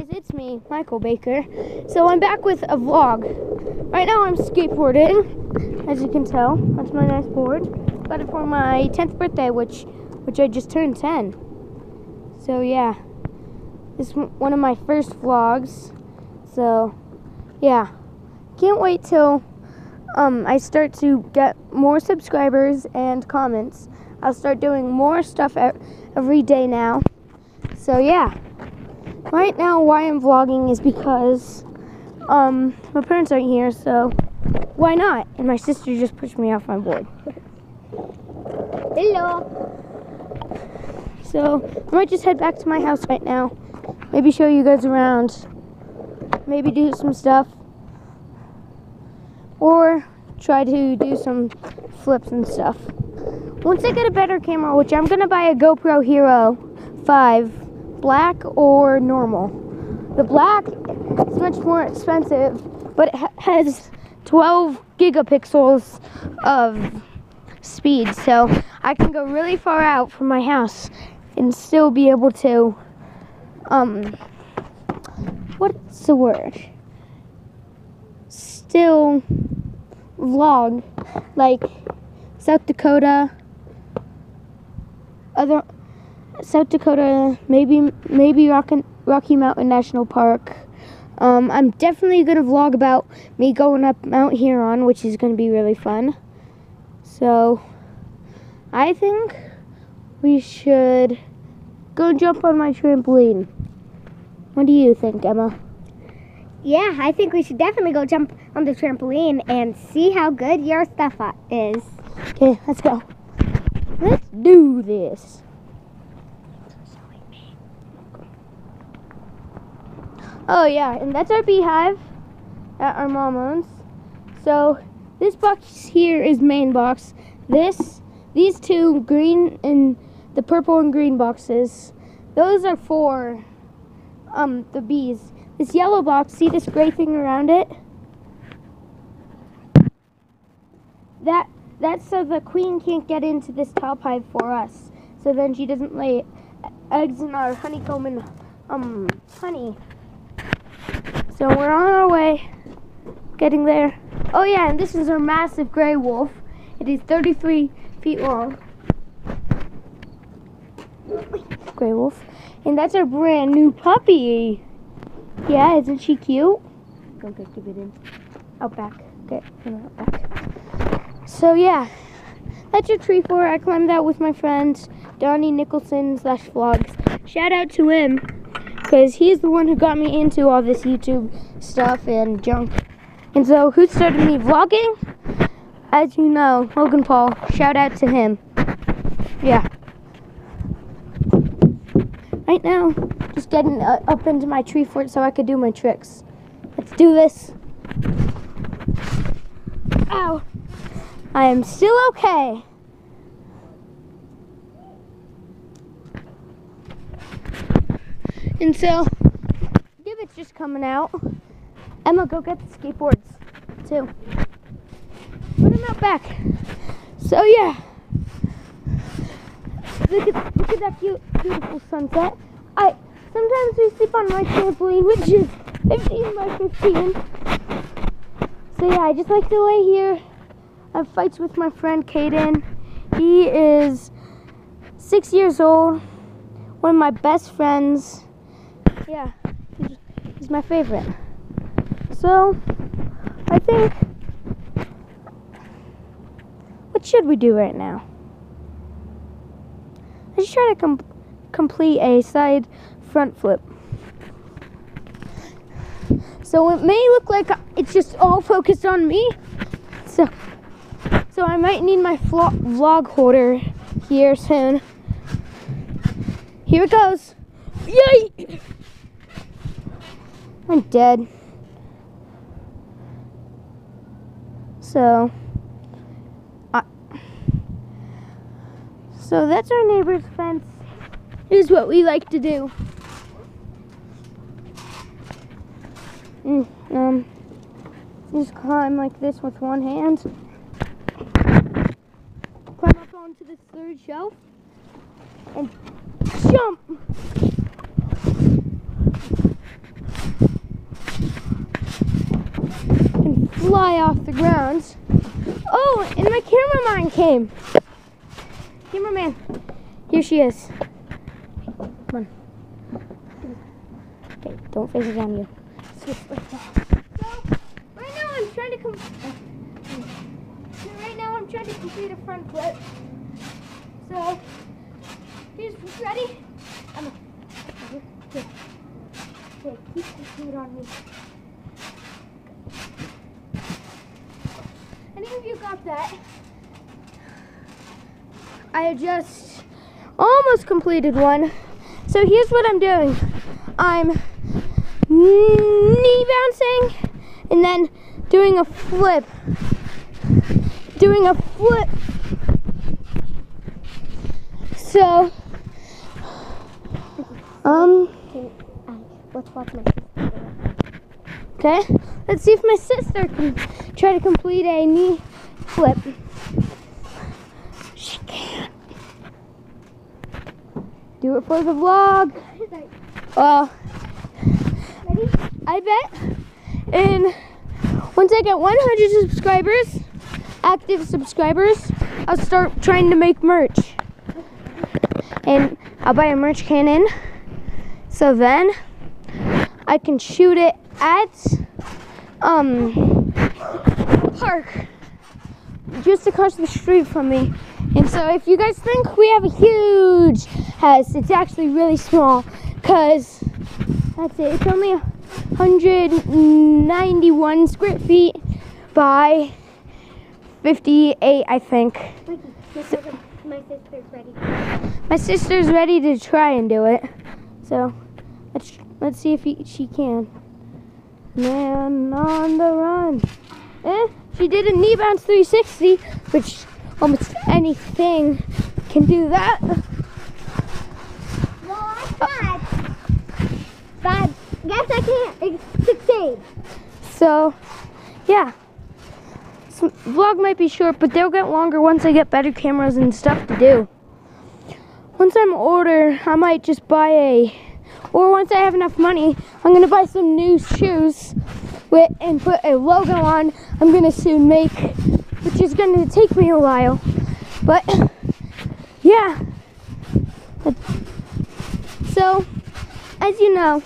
guys, it's me, Michael Baker. So I'm back with a vlog. Right now I'm skateboarding, as you can tell. That's my nice board. Got it for my 10th birthday, which which I just turned 10. So yeah, this is one of my first vlogs. So yeah, can't wait till um, I start to get more subscribers and comments. I'll start doing more stuff every day now. So yeah. Right now, why I'm vlogging is because um, my parents aren't here, so why not? And my sister just pushed me off my board. Hello. So I might just head back to my house right now. Maybe show you guys around. Maybe do some stuff. Or try to do some flips and stuff. Once I get a better camera, which I'm going to buy a GoPro Hero 5 black or normal. The black is much more expensive, but it ha has 12 gigapixels of speed, so I can go really far out from my house and still be able to, um, what's the word? Still vlog, like South Dakota, other South Dakota, maybe maybe Rocky, Rocky Mountain National Park. Um, I'm definitely going to vlog about me going up Mount Huron, which is going to be really fun. So, I think we should go jump on my trampoline. What do you think, Emma? Yeah, I think we should definitely go jump on the trampoline and see how good your stuff is. Okay, let's go. Let's do this. Oh yeah, and that's our beehive that our mom owns. So this box here is main box. This, these two green and the purple and green boxes, those are for um the bees. This yellow box, see this gray thing around it? That that's so the queen can't get into this top hive for us. So then she doesn't lay eggs in our honeycomb and um honey. So we're on our way, getting there. Oh yeah, and this is our massive gray wolf. It is 33 feet long. Gray wolf. And that's our brand new puppy. Yeah, isn't she cute? Go get it in. Out back. Get out back. So yeah, that's your tree fort. I climbed that with my friends, Donnie Nicholson slash vlogs. Shout out to him because he's the one who got me into all this YouTube stuff and junk. And so, who started me vlogging? As you know, Logan Paul. Shout out to him. Yeah. Right now, just getting uh, up into my tree fort so I could do my tricks. Let's do this. Ow. I am still okay. And so, Gibbet's just coming out. Emma, go get the skateboards, too. Put them out back. So, yeah. Look at, look at that cute, beautiful sunset. I Sometimes we sleep on my trampoline, which is 15 by 15. So, yeah, I just like to lay here. I have fights with my friend Caden. He is six years old, one of my best friends yeah, he's, he's my favorite. So, I think, what should we do right now? Let's try to com complete a side front flip. So it may look like it's just all focused on me. So, so I might need my vlog holder here soon. Here it goes. Yay! I'm dead. So, I, so that's our neighbor's fence. Is what we like to do. And, mm, um, just climb like this with one hand. Climb up onto this third shelf and jump. Off the ground. Oh, and my cameraman came. Cameraman, here she is. Come on. Okay, don't face it on you. So, right now I'm trying to trying to complete a front flip. So, here's ready. I'm okay. Okay, keep the on me. You got that? I just almost completed one. So here's what I'm doing. I'm knee bouncing and then doing a flip. Doing a flip. So, um, okay, let's see if my sister can try to complete a knee flip. She can't. Do it for the vlog. Well, Ready? I bet in once I get 100 subscribers, active subscribers, I'll start trying to make merch. And I'll buy a merch cannon. So then I can shoot it at um park just across the street from me. And so if you guys think we have a huge house, it's actually really small cuz that's it. It's only 191 square feet by 58, I think. My my sister's ready. My sister's ready to try and do it. So let's let's see if he, she can. Man on the run. Eh, she did a knee bounce 360, which almost anything can do that. Well, I tried. But guess I can't succeed. So, yeah. This vlog might be short, but they'll get longer once I get better cameras and stuff to do. Once I'm older, I might just buy a, or once I have enough money, I'm gonna buy some new shoes and put a logo on. I'm gonna soon make, which is gonna take me a while, but yeah. So, as you know,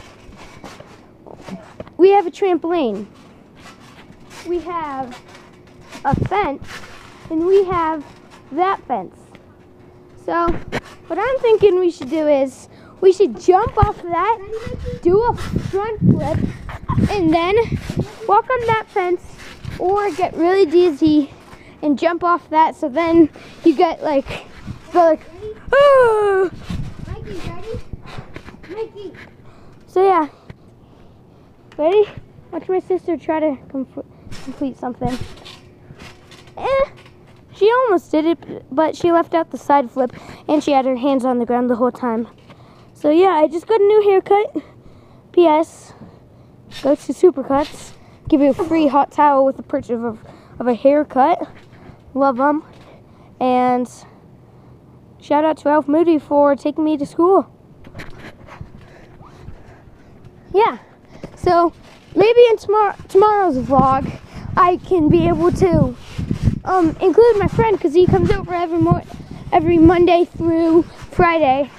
we have a trampoline. We have a fence, and we have that fence. So, what I'm thinking we should do is we should jump off that, do a front flip, and then walk on that fence, or get really dizzy and jump off that. So then you get like, go like! Mikey, ready? Mikey. So yeah. Ready? Watch my sister try to complete something. Eh, she almost did it, but she left out the side flip, and she had her hands on the ground the whole time. So yeah, I just got a new haircut. P.S. Go to Supercuts. Give you a free hot towel with the purchase of a, of a haircut. Love them. And shout out to Alf Moody for taking me to school. Yeah. So maybe in tomorrow tomorrow's vlog, I can be able to um, include my friend because he comes over every mor- every Monday through Friday.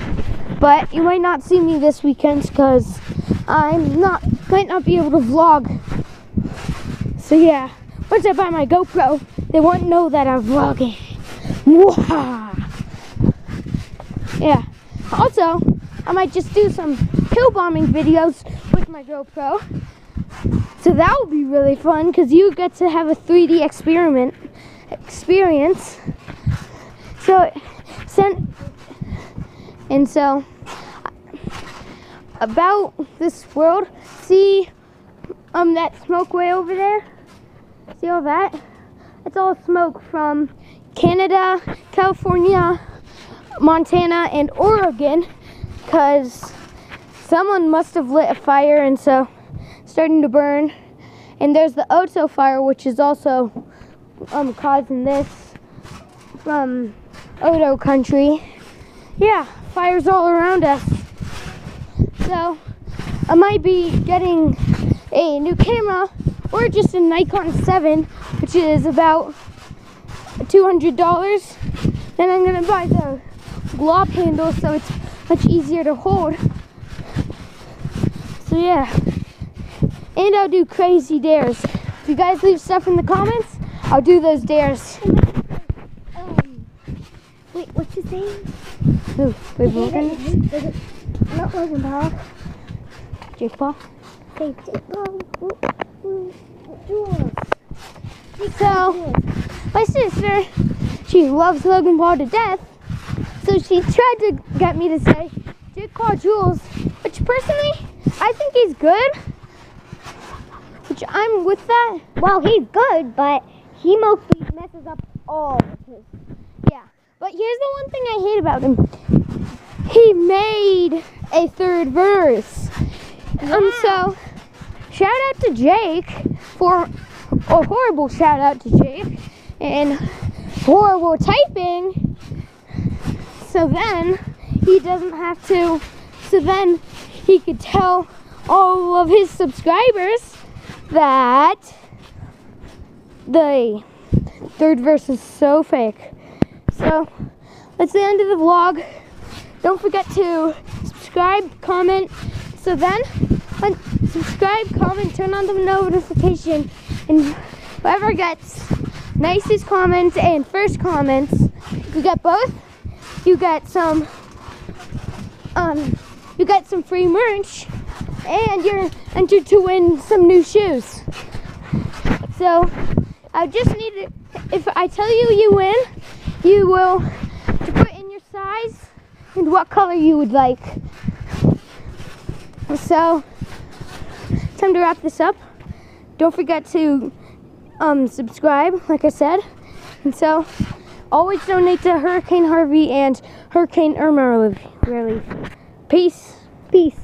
But you might not see me this weekend because I'm not might not be able to vlog. So yeah, once I buy my GoPro, they won't know that I'm vlogging. Yeah. Also, I might just do some hill bombing videos with my GoPro. So that would be really fun because you get to have a 3D experiment experience. So, send and so about this world. See, um, that smoke way over there. See all that? It's all smoke from Canada, California, Montana, and Oregon, because someone must have lit a fire, and so starting to burn. And there's the Oto fire, which is also um, causing this from Oto country. Yeah, fires all around us. So I might be getting a new camera or just a Nikon 7, which is about $200. Then I'm gonna buy the glob handle so it's much easier to hold. So yeah. And I'll do crazy dares. If you guys leave stuff in the comments, I'll do those dares. Um, wait, what's his name? Ooh, wait? Not Logan Paul. Jake Paul. Say Jake Paul. Ooh, ooh, Jules. So, my sister, she loves Logan Paul to death. So she tried to get me to say Jake Paul Jules, which personally, I think he's good. Which I'm with that. Well, he's good, but he mostly messes up all of his. Yeah. But here's the one thing I hate about him. He made a third verse. Um, so, shout out to Jake for a horrible shout out to Jake and horrible typing. So then he doesn't have to. So then he could tell all of his subscribers that the third verse is so fake. So that's the end of the vlog. Don't forget to subscribe, comment. So then, subscribe, comment, turn on the notification, and whoever gets nicest comments and first comments, you get both. You get some, um, you get some free merch, and you're entered to win some new shoes. So I just need to, if I tell you you win, you will put in your size and what color you would like. So, time to wrap this up. Don't forget to um, subscribe, like I said. And so, always donate to Hurricane Harvey and Hurricane Irma relief. Peace. Peace.